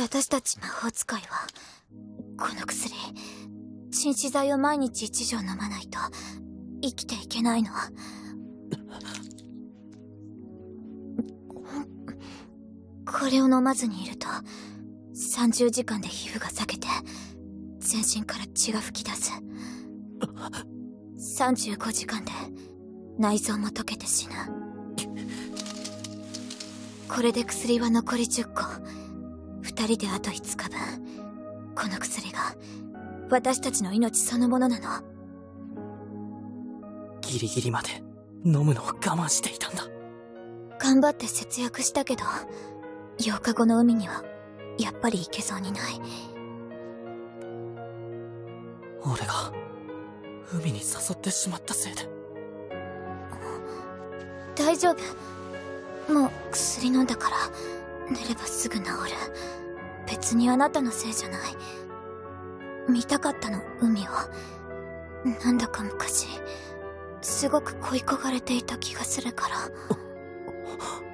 私たち魔法使いはこの薬鎮止剤を毎日一錠飲まないと生きていけないの。これを飲まずにいると30時間で皮膚が裂けて全身から血が噴き出す。35時間で内臓も溶けて死ぬ。これで薬は残り10個。2人であと5日分。この薬が私たちの命そのものなの。ギリギリまで飲むのを我慢していたんだ。頑張って節約したけど8日後の海にはやっぱり行けそうにない。俺が海に誘ってしまったせいで。大丈夫。もう薬飲んだから寝ればすぐ治る。別にあなたのせいじゃない。見たかったの海を。なんだか昔。すごく恋焦がれていた気がするから。